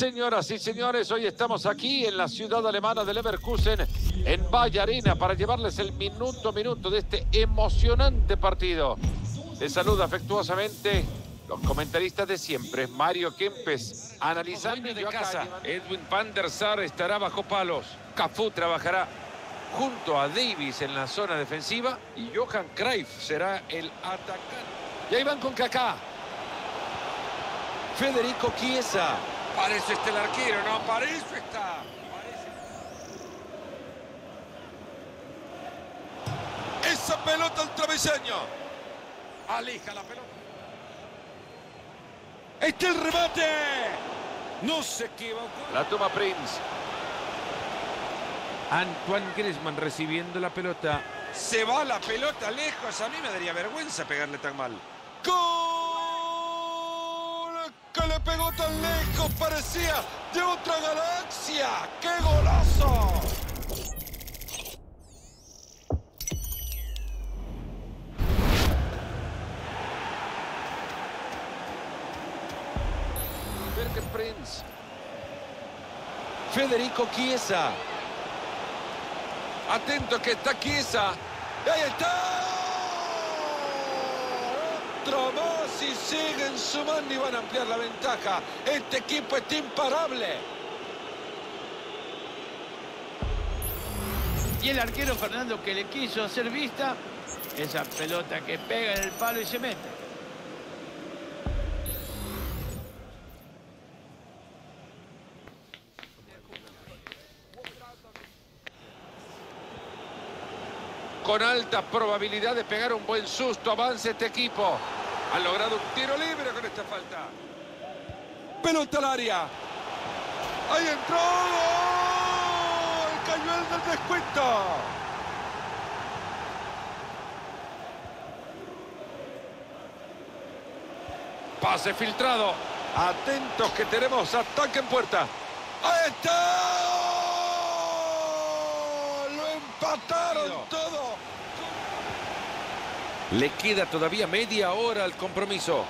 Señoras y señores, hoy estamos aquí en la ciudad alemana de Leverkusen, en Valle Arena, para llevarles el minuto a minuto de este emocionante partido. Les saluda afectuosamente los comentaristas de siempre, Mario Kempes, analizando de casa. Edwin van der Sar estará bajo palos. Cafú trabajará junto a Davis en la zona defensiva y Johan Cruyff será el atacante. Y ahí van con Kaká. Federico Chiesa. Parece este el arquero, no, parece está. Esa pelota al travesaño. Aleja la pelota. Este el remate. No se equivocó. La toma Prince. Antoine Griezmann recibiendo la pelota. Se va la pelota lejos. A mí me daría vergüenza pegarle tan mal. ¡Gol! Le pegó tan lejos. Parecía de otra galaxia. ¡Qué golazo! Berger Prince. Federico Chiesa. Atento que está Chiesa. Ahí está. Otro y siguen sumando y van a ampliar la ventaja. Este equipo está imparable. Y el arquero Fernando que le quiso hacer vista, esa pelota que pega en el palo y se mete. Con alta probabilidad de pegar un buen susto. Avance este equipo. Han logrado un tiro libre con esta falta. Pelota al área. Ahí entró. ¡Gol! Cayó el del descuento. Pase filtrado. Atentos que tenemos ataque en puerta. ¡Ahí está! Lo empataron todo. Le queda todavía media hora al compromiso.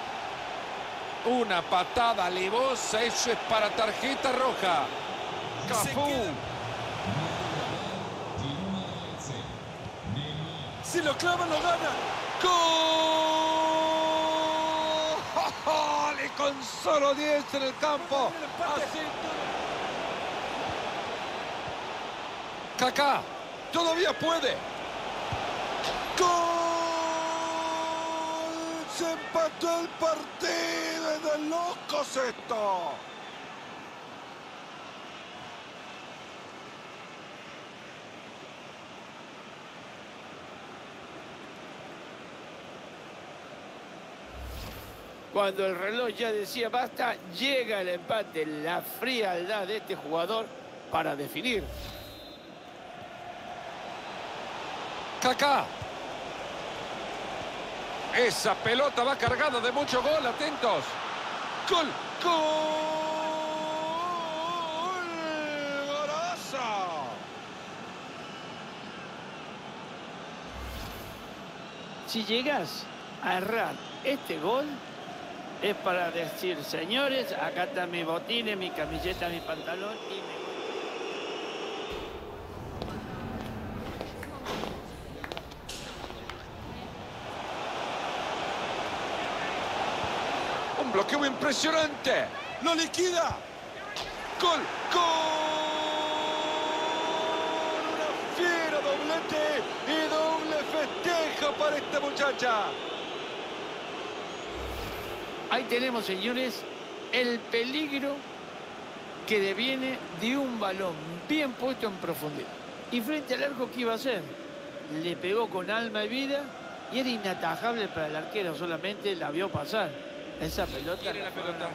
Una patada alevosa, eso es para tarjeta roja. Cafú. Si lo clavan, lo gana. ¡Gol! Y con solo 10 en el campo. Así Kaká. Todavía puede. ¡Gol! Se empató el partido. ¡Es de locos esto! Cuando el reloj ya decía basta, llega el empate, la frialdad de este jugador para definir. Kaká. Esa pelota va cargada de mucho gol, atentos. ¡Gol! ¡Gol! ¡Golazo! Si llegas a errar este gol, es para decir, señores, acá está mi botines, mi camiseta, mi pantalón y me impresionante. Lo liquida. Gol. Gol. Una fiera doblete y doble festejo para esta muchacha. Ahí tenemos, señores, el peligro que deviene de un balón bien puesto en profundidad. Y frente al arco, ¿qué iba a hacer? Le pegó con alma y vida y era inatajable para el arquero, solamente la vio pasar. Esa pelota... Tiene la pelota.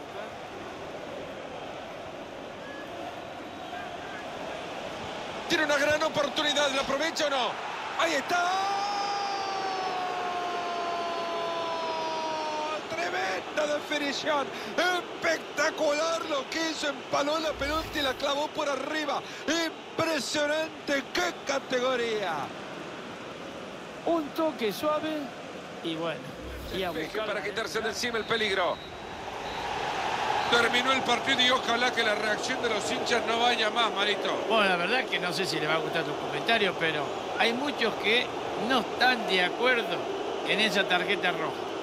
Tiene una gran oportunidad. ¿La aprovecha o no? Ahí está. Tremenda definición. Espectacular lo que hizo. Empaló la pelota y la clavó por arriba. Impresionante. ¡Qué categoría! Un toque suave y bueno. Y a Despeje buscar para quitarse de encima el peligro. Terminó el partido y ojalá que la reacción de los hinchas no vaya más, Marito. Bueno, la verdad que no sé si le va a gustar tu comentario, pero hay muchos que no están de acuerdo en esa tarjeta roja.